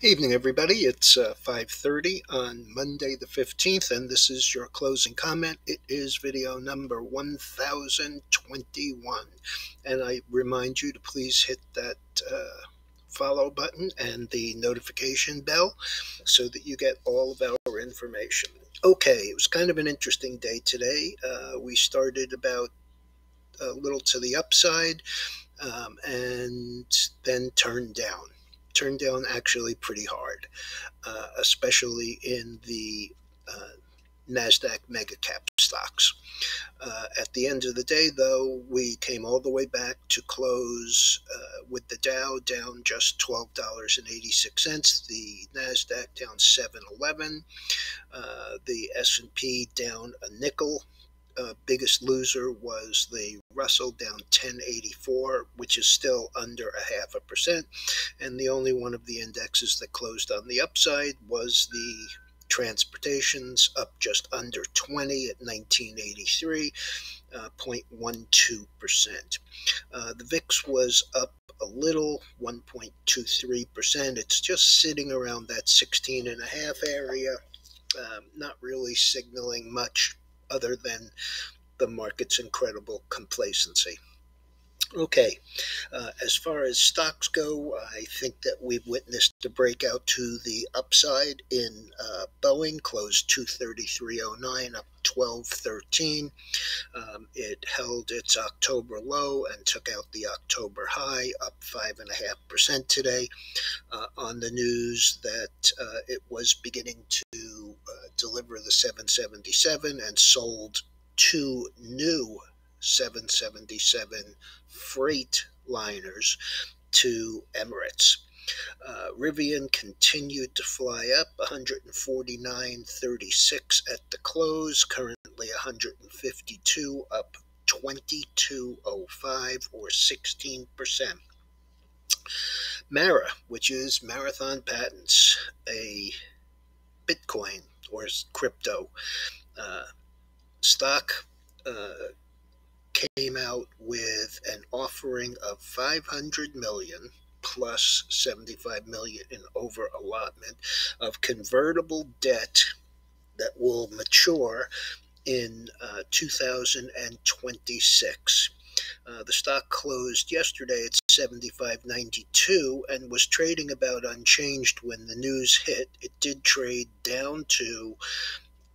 Evening, everybody. It's uh, 5.30 on Monday the 15th, and this is your closing comment. It is video number 1021. And I remind you to please hit that uh, follow button and the notification bell so that you get all of our information. Okay, it was kind of an interesting day today. Uh, we started about a little to the upside um, and then turned down turned down actually pretty hard, uh, especially in the uh, NASDAQ mega cap stocks. Uh, at the end of the day, though, we came all the way back to close uh, with the Dow down just $12.86, the NASDAQ down 7.11, uh, the S&P down a nickel, uh, biggest loser was the Russell down 1084, which is still under a half a percent. And the only one of the indexes that closed on the upside was the transportations up just under 20 at 1983, uh, 0.12%. Uh, the VIX was up a little, 1.23%. It's just sitting around that 16 and a half area, um, not really signaling much other than the market's incredible complacency. Okay, uh, as far as stocks go, I think that we've witnessed a breakout to the upside in uh, Boeing, closed 233.09, up 12.13. Um, it held its October low and took out the October high, up 5.5% today, uh, on the news that uh, it was beginning to uh, deliver the 777 and sold two new 777 freight liners to Emirates. Uh, Rivian continued to fly up 149.36 at the close, currently 152 up 2205 or 16%. Mara, which is Marathon Patents, a Bitcoin or crypto uh, stock, uh, came out with an offering of 500 million plus 75 million in over allotment of convertible debt that will mature in uh, 2026. Uh, the stock closed yesterday at 75.92 and was trading about unchanged when the news hit. It did trade down to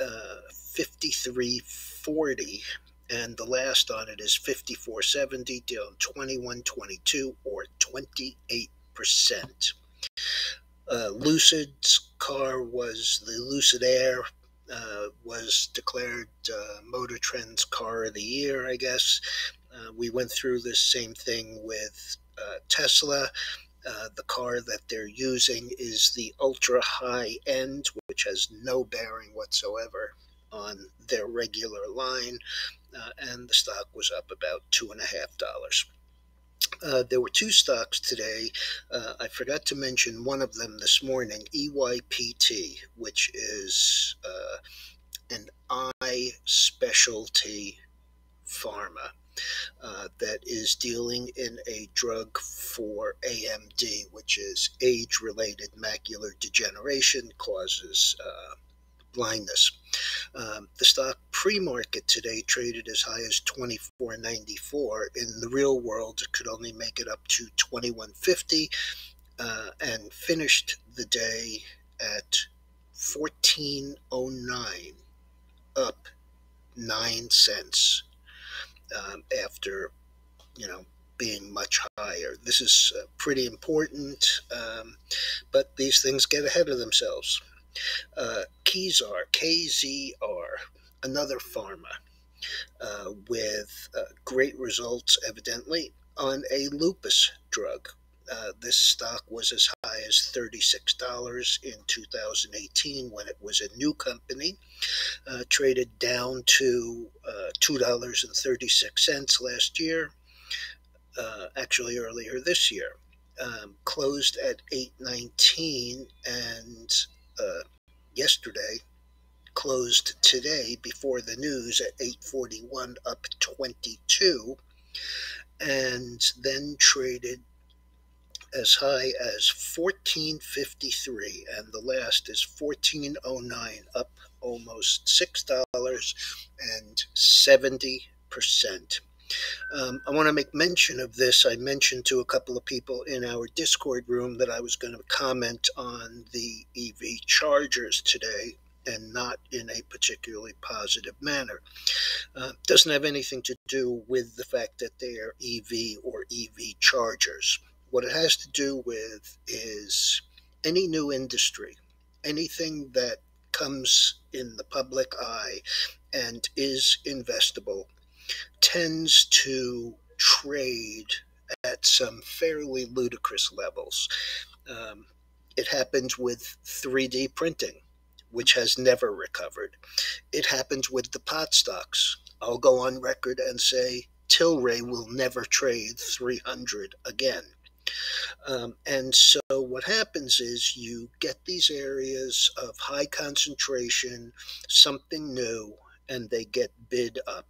uh, 53.40 and the last on it is 5470 down 2122 or 28 percent uh, lucid's car was the lucid air uh, was declared uh, motor trend's car of the year i guess uh, we went through this same thing with uh, tesla uh, the car that they're using is the ultra high end, which has no bearing whatsoever on their regular line, and the stock was up about two and a half dollars. Uh, there were two stocks today. Uh, I forgot to mention one of them this morning, EYPT, which is uh, an eye specialty pharma. Uh, that is dealing in a drug for AMD, which is age related macular degeneration, causes uh, blindness. Um, the stock pre-market today traded as high as 24.94. In the real world, it could only make it up to 21.50, uh, and finished the day at 14.09, up nine cents um, after, you know, being much higher. This is uh, pretty important, um, but these things get ahead of themselves. Uh, Kezar, KZR, another pharma uh, with uh, great results, evidently, on a lupus drug. Uh, this stock was as high as $36 in 2018 when it was a new company, uh, traded down to uh, $2.36 last year, actually earlier this year. Um, closed at 819 and uh, yesterday, closed today before the news at 841 up 22 and then traded as high as 1453 and the last is 1409 up almost $6.70%. Um, I want to make mention of this. I mentioned to a couple of people in our Discord room that I was going to comment on the EV chargers today and not in a particularly positive manner. Uh, doesn't have anything to do with the fact that they are EV or EV chargers. What it has to do with is any new industry, anything that comes in the public eye and is investable, tends to trade at some fairly ludicrous levels. Um, it happens with 3D printing which has never recovered. It happens with the pot stocks. I'll go on record and say Tilray will never trade 300 again. Um, and so what happens is you get these areas of high concentration, something new, and they get bid up.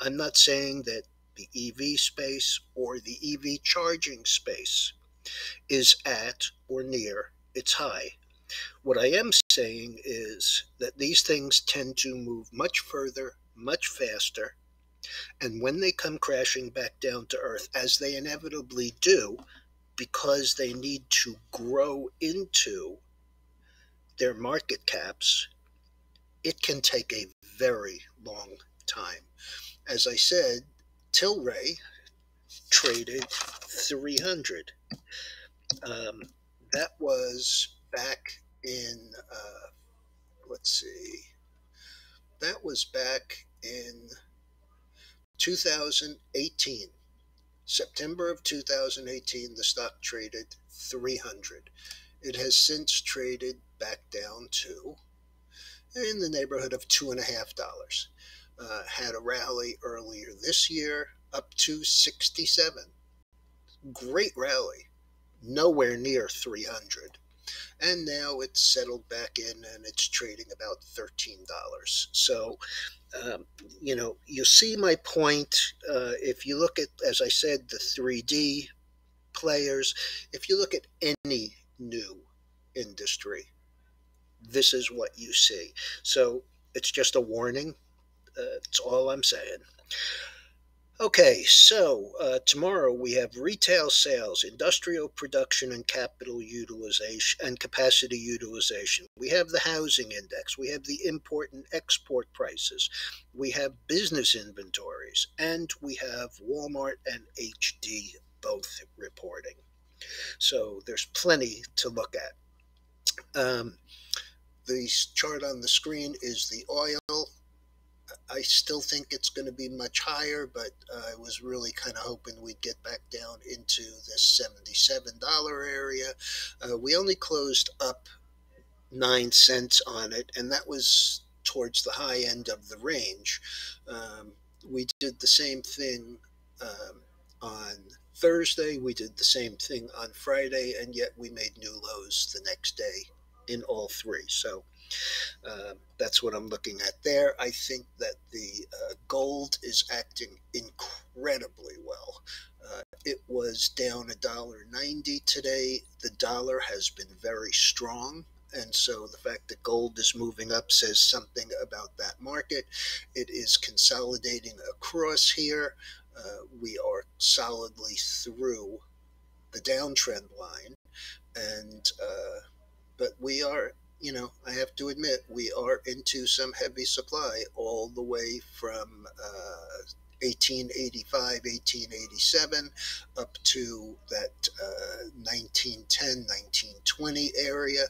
I'm not saying that the EV space or the EV charging space is at or near its high. What I am saying is that these things tend to move much further, much faster, and when they come crashing back down to earth, as they inevitably do, because they need to grow into their market caps, it can take a very long time. As I said, Tilray traded 300. Um, that was back in, uh, let's see, that was back in 2018. September of 2018, the stock traded 300. It has since traded back down to in the neighborhood of two and a half dollars. Uh, had a rally earlier this year up to 67. Great rally, nowhere near 300 and now it's settled back in and it's trading about $13. So, um, you know, you see my point. Uh, if you look at, as I said, the 3D players, if you look at any new industry, this is what you see. So it's just a warning. That's all I'm saying. Okay, so uh, tomorrow we have retail sales, industrial production, and capital utilization and capacity utilization. We have the housing index. We have the import and export prices. We have business inventories, and we have Walmart and HD both reporting. So there's plenty to look at. Um, the chart on the screen is the oil I still think it's going to be much higher, but uh, I was really kind of hoping we'd get back down into this $77 area. Uh, we only closed up 9 cents on it, and that was towards the high end of the range. Um, we did the same thing um, on Thursday, we did the same thing on Friday, and yet we made new lows the next day in all three. So uh, that's what I'm looking at there. I think that the uh, gold is acting incredibly well. Uh, it was down $1.90 today. The dollar has been very strong. And so the fact that gold is moving up says something about that market. It is consolidating across here. Uh, we are solidly through the downtrend line. And, uh, but we are you know, I have to admit, we are into some heavy supply all the way from uh, 1885, 1887 up to that uh, 1910, 1920 area.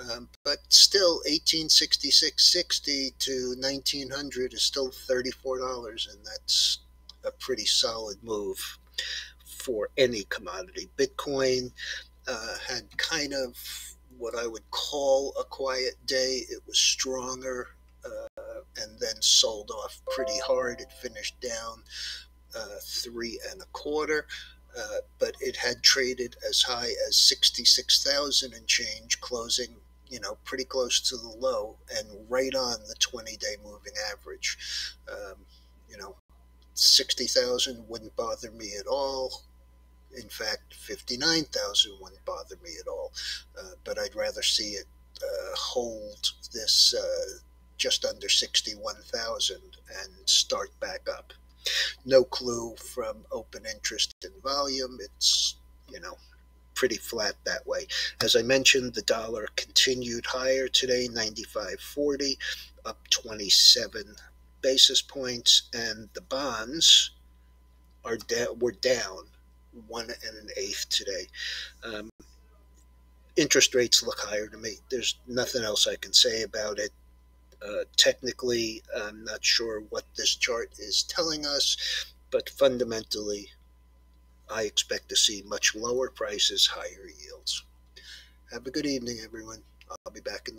Um, but still, 1866 60 to 1900 is still $34, and that's a pretty solid move for any commodity. Bitcoin uh, had kind of what I would call a quiet day. It was stronger uh, and then sold off pretty hard. It finished down uh, three and a quarter. Uh, but it had traded as high as 66,000 and change, closing, you know, pretty close to the low and right on the 20 day moving average. Um, you know, 60,000 wouldn't bother me at all. In fact, 59,000 wouldn't bother me at all, uh, but I'd rather see it uh, hold this uh, just under 61,000 and start back up. No clue from open interest and volume. It's, you know, pretty flat that way. As I mentioned, the dollar continued higher today, 95.40, up 27 basis points, and the bonds are da- were down one and an eighth today. Um, interest rates look higher to me. There's nothing else I can say about it. Uh, technically, I'm not sure what this chart is telling us, but fundamentally, I expect to see much lower prices, higher yields. Have a good evening, everyone. I'll be back in the